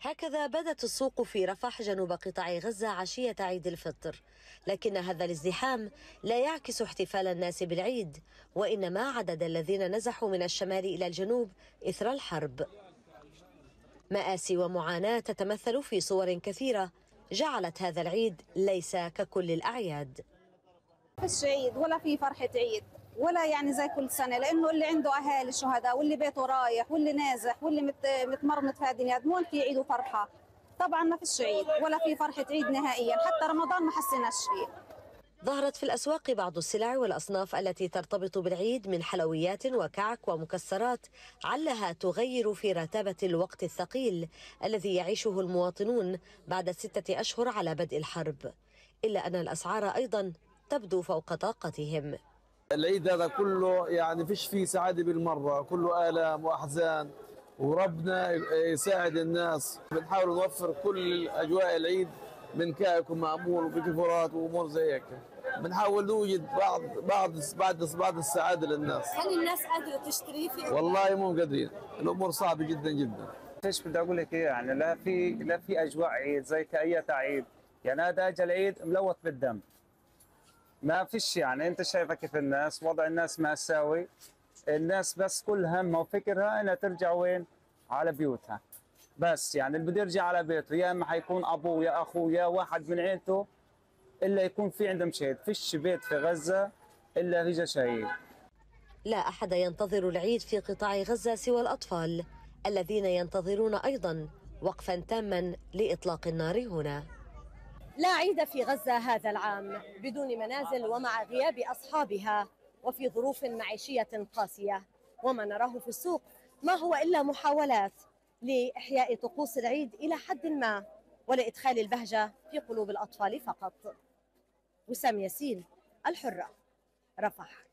هكذا بدت السوق في رفح جنوب قطاع غزة عشية عيد الفطر. لكن هذا الازدحام لا يعكس احتفال الناس بالعيد وإنما عدد الذين نزحوا من الشمال إلى الجنوب إثر الحرب. مآسي ومعاناة تتمثل في صور كثيرة جعلت هذا العيد ليس ككل الأعياد. فيش عيد ولا في فرحة عيد. ولا يعني زي كل سنة لأنه اللي عنده أهالي شهداء واللي بيته رايح واللي نازح واللي مت متمرمط في هذه الدنيا مون في عيد وفرحة. طبعا ما فيش عيد ولا في فرحة عيد نهائيا حتى رمضان ما حسيناش فيه. ظهرت في الأسواق بعض السلع والأصناف التي ترتبط بالعيد من حلويات وكعك ومكسرات علها تغير في رتابة الوقت الثقيل الذي يعيشه المواطنون بعد ستة أشهر على بدء الحرب. إلا أن الأسعار أيضا تبدو فوق طاقتهم. العيد هذا كله يعني فيش فيه سعادة بالمرة كله آلام وأحزان وربنا يساعد الناس. بنحاول نوفر كل أجواء العيد من كائك ومأمول وبكفورات وأمور زي هيك. بنحاول نوجد بعض بعض بعض بعض السعادة للناس. هل الناس قادرة تشتري في والله مو قادرين. الأمور صعبة جدا جدا. إيش بدي أقول لك يعني لا في لا في أجواء عيد زي كأية عيد يعني هذا أجى العيد ملوث بالدم. ما فيش يعني انت شايفه كيف الناس وضع الناس مأساوي. الناس بس كل همها وفكرها إنها ترجع وين؟ على بيوتها. بس يعني اللي بده يرجع على بيته يا إما حيكون أبوه يا أخوه يا واحد من عيلته إلا يكون في عندهم شهيد فيش بيت في غزة إلا هجا شهيد لا أحد ينتظر العيد في قطاع غزة سوى الأطفال. الذين ينتظرون أيضا وقفا تاما لإطلاق النار هنا. لا عيد في غزة هذا العام بدون منازل ومع غياب أصحابها وفي ظروف معيشية قاسية. وما نراه في السوق ما هو إلا محاولات لإحياء طقوس العيد إلى حد ما ولإدخال البهجة في قلوب الأطفال فقط. وسام ياسين الحرة. رفح.